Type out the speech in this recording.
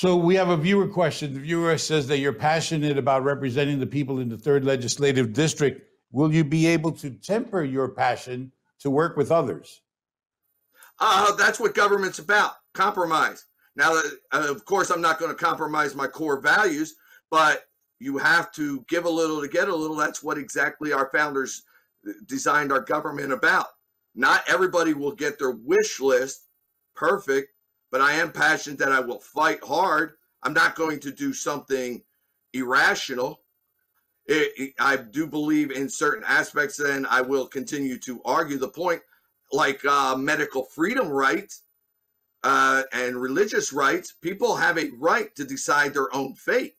So we have a viewer question. The viewer says that you're passionate about representing the people in the third legislative district. Will you be able to temper your passion to work with others? Uh, that's what government's about compromise. Now, uh, of course, I'm not going to compromise my core values, but you have to give a little to get a little. That's what exactly our founders uh, designed our government about. Not everybody will get their wish list perfect, but I am passionate that I will fight hard. I'm not going to do something irrational. It, it, I do believe in certain aspects, and I will continue to argue the point, like uh, medical freedom rights uh, and religious rights. People have a right to decide their own fate.